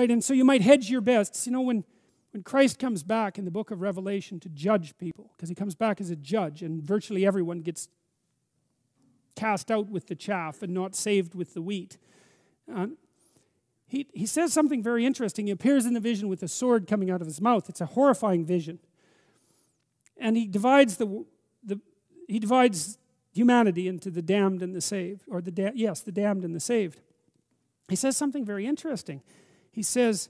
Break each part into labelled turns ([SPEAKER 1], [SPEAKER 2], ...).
[SPEAKER 1] Right? And so you might hedge your bets. You know, when, when Christ comes back in the book of Revelation to judge people, because he comes back as a judge, and virtually everyone gets cast out with the chaff and not saved with the wheat. Uh, he, he says something very interesting. He appears in the vision with a sword coming out of his mouth. It's a horrifying vision. And he divides the, the he divides humanity into the damned and the saved, or the da- yes, the damned and the saved. He says something very interesting. He says,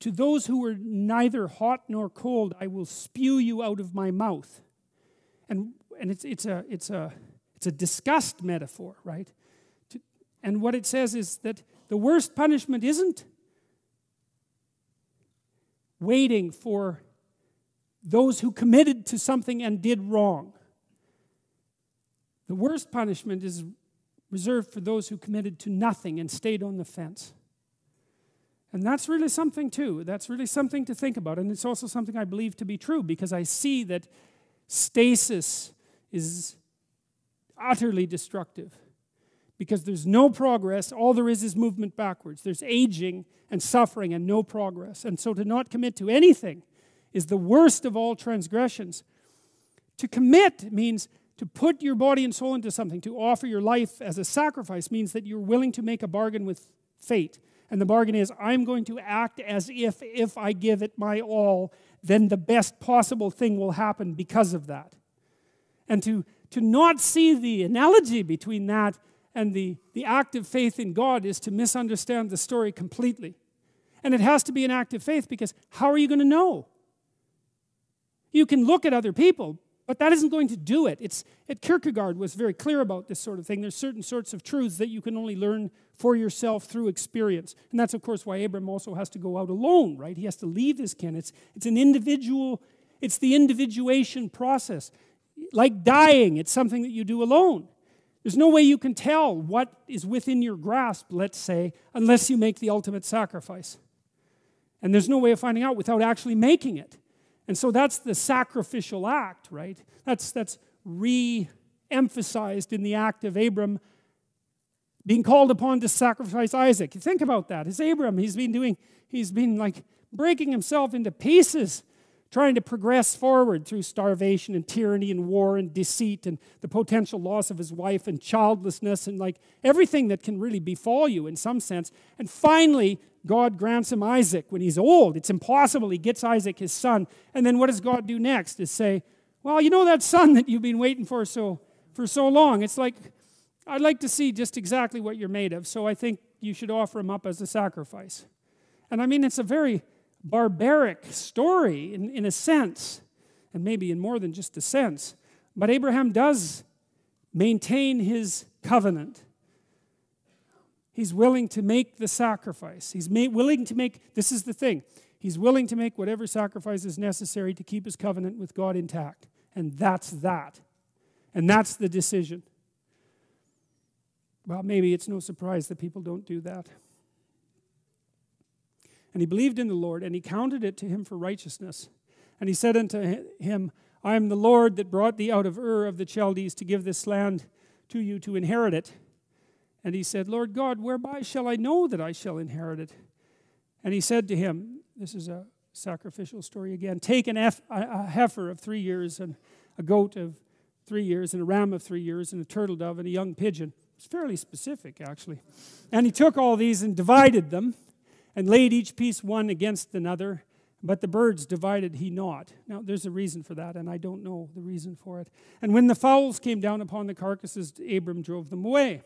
[SPEAKER 1] To those who are neither hot nor cold, I will spew you out of my mouth. And, and it's, it's, a, it's, a, it's a disgust metaphor, right? To, and what it says is that the worst punishment isn't waiting for those who committed to something and did wrong. The worst punishment is reserved for those who committed to nothing and stayed on the fence. And that's really something, too. That's really something to think about. And it's also something I believe to be true because I see that stasis is utterly destructive. Because there's no progress, all there is is movement backwards. There's aging and suffering and no progress. And so to not commit to anything is the worst of all transgressions. To commit means to put your body and soul into something, to offer your life as a sacrifice, means that you're willing to make a bargain with fate. And the bargain is, I'm going to act as if, if I give it my all, then the best possible thing will happen because of that. And to, to not see the analogy between that and the, the act of faith in God is to misunderstand the story completely. And it has to be an act of faith because how are you going to know? You can look at other people, but that isn't going to do it. It's, it, Kierkegaard was very clear about this sort of thing. There's certain sorts of truths that you can only learn for yourself through experience. And that's, of course, why Abram also has to go out alone, right? He has to leave his kin. It's, it's an individual, it's the individuation process. Like dying, it's something that you do alone. There's no way you can tell what is within your grasp, let's say, unless you make the ultimate sacrifice. And there's no way of finding out without actually making it. And so that's the sacrificial act, right? That's, that's re emphasized in the act of Abram being called upon to sacrifice Isaac. Think about that. It's Abram. He's been doing, he's been like breaking himself into pieces, trying to progress forward through starvation and tyranny and war and deceit and the potential loss of his wife and childlessness and like everything that can really befall you in some sense. And finally, God grants him Isaac when he's old. It's impossible. He gets Isaac, his son. And then what does God do next? Is say, well, you know that son that you've been waiting for so, for so long? It's like, I'd like to see just exactly what you're made of, so I think you should offer him up as a sacrifice. And I mean, it's a very barbaric story in, in a sense, and maybe in more than just a sense. But Abraham does maintain his covenant. He's willing to make the sacrifice. He's willing to make, this is the thing, he's willing to make whatever sacrifice is necessary to keep his covenant with God intact. And that's that. And that's the decision. Well, maybe it's no surprise that people don't do that. And he believed in the Lord, and he counted it to him for righteousness. And he said unto him, I am the Lord that brought thee out of Ur of the Chaldees to give this land to you to inherit it. And he said, Lord God, whereby shall I know that I shall inherit it? And he said to him, This is a sacrificial story again take an eff, a heifer of three years, and a goat of three years, and a ram of three years, and a turtle dove, and a young pigeon. It's fairly specific, actually. And he took all these and divided them, and laid each piece one against another. But the birds divided he not. Now, there's a reason for that, and I don't know the reason for it. And when the fowls came down upon the carcasses, Abram drove them away.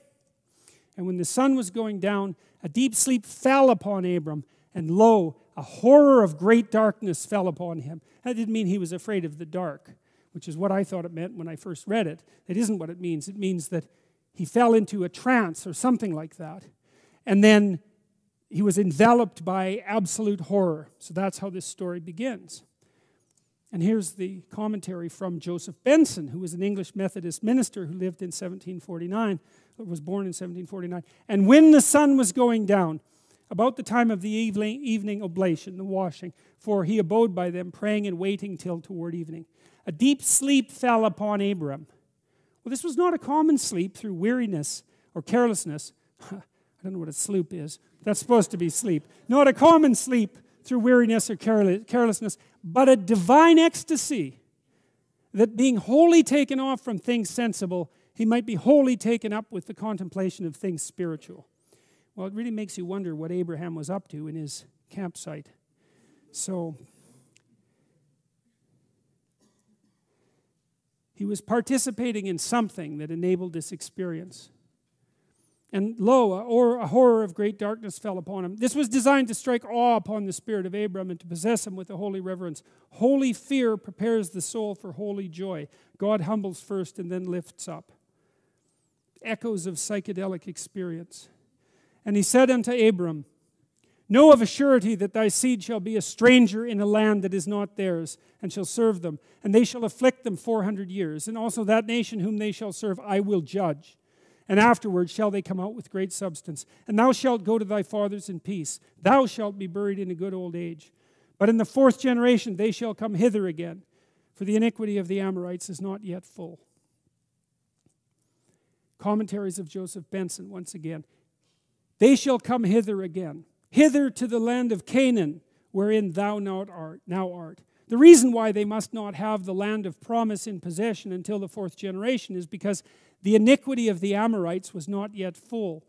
[SPEAKER 1] And when the sun was going down, a deep sleep fell upon Abram, and lo, a horror of great darkness fell upon him. That didn't mean he was afraid of the dark, which is what I thought it meant when I first read it. It isn't what it means. It means that he fell into a trance or something like that. And then he was enveloped by absolute horror. So that's how this story begins. And here's the commentary from Joseph Benson, who was an English Methodist minister who lived in 1749 was born in 1749. And when the sun was going down, about the time of the evening, oblation, the washing, for he abode by them, praying and waiting till toward evening. A deep sleep fell upon Abram. Well, this was not a common sleep through weariness or carelessness. Don't know what a sloop is, That's supposed to be sleep. Not a common sleep through weariness or carelessness, but a divine ecstasy that being wholly taken off from things sensible, he might be wholly taken up with the contemplation of things spiritual. Well, it really makes you wonder what Abraham was up to in his campsite. So, he was participating in something that enabled this experience. And lo, or a horror of great darkness fell upon him. This was designed to strike awe upon the spirit of Abram and to possess him with a holy reverence. Holy fear prepares the soul for holy joy. God humbles first and then lifts up. Echoes of psychedelic experience. And he said unto Abram, Know of a surety that thy seed shall be a stranger in a land that is not theirs, and shall serve them, and they shall afflict them four hundred years. And also that nation whom they shall serve I will judge and afterward shall they come out with great substance. And thou shalt go to thy fathers in peace. Thou shalt be buried in a good old age. But in the fourth generation they shall come hither again, for the iniquity of the Amorites is not yet full. Commentaries of Joseph Benson, once again. They shall come hither again, hither to the land of Canaan, wherein thou now art. Now art. The reason why they must not have the land of promise in possession until the fourth generation is because the iniquity of the Amorites was not yet full.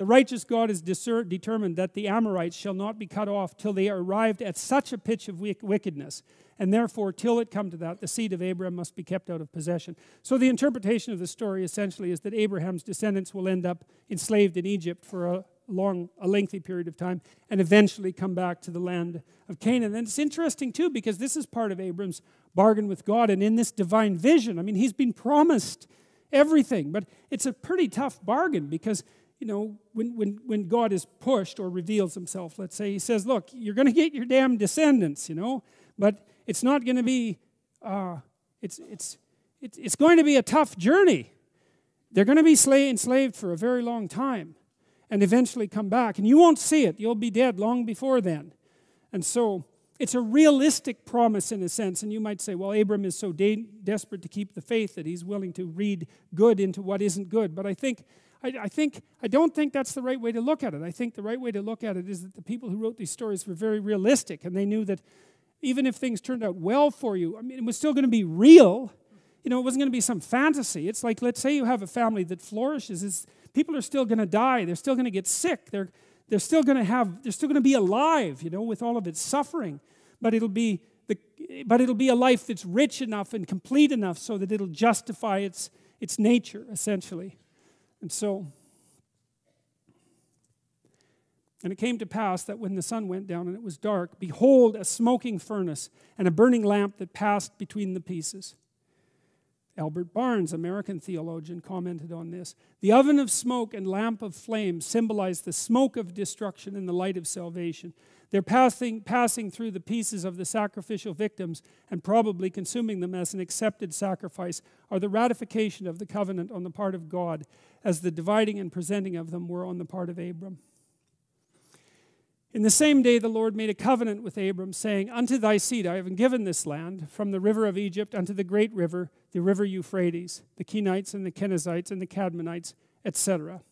[SPEAKER 1] The righteous God is determined that the Amorites shall not be cut off till they arrived at such a pitch of wickedness. And therefore, till it come to that, the seed of Abraham must be kept out of possession. So, the interpretation of the story essentially is that Abraham's descendants will end up enslaved in Egypt for a long, a lengthy period of time, and eventually come back to the land of Canaan. And it's interesting, too, because this is part of Abram's bargain with God. And in this divine vision, I mean, he's been promised everything. But it's a pretty tough bargain because, you know, when, when, when God is pushed or reveals himself, let's say, he says, look, you're going to get your damn descendants, you know, but it's not going to be, uh, it's, it's, it's, it's going to be a tough journey. They're going to be enslaved for a very long time and eventually come back. And you won't see it. You'll be dead long before then. And so it's a realistic promise in a sense. And you might say, well, Abram is so de desperate to keep the faith that he's willing to read good into what isn't good. But I think, I, I, think, I don't think that's the right way to look at it. I think the right way to look at it is that the people who wrote these stories were very realistic and they knew that even if things turned out well for you, I mean, it was still going to be real. You know, it wasn't going to be some fantasy. It's like, let's say you have a family that flourishes. It's, people are still going to die. They're still going to get sick. They're, they're still going to have, they're still going to be alive, you know, with all of its suffering. But it'll be the, but it'll be a life that's rich enough and complete enough so that it'll justify its, its nature, essentially. And so, and it came to pass that when the sun went down and it was dark, behold, a smoking furnace and a burning lamp that passed between the pieces. Albert Barnes, American theologian, commented on this. The oven of smoke and lamp of flame symbolize the smoke of destruction and the light of salvation. They're passing, passing through the pieces of the sacrificial victims and probably consuming them as an accepted sacrifice are the ratification of the covenant on the part of God, as the dividing and presenting of them were on the part of Abram. In the same day, the Lord made a covenant with Abram, saying, Unto thy seed I have given this land, from the river of Egypt unto the great river, the river Euphrates, the Kenites and the Kenizzites and the Cadmonites, etc.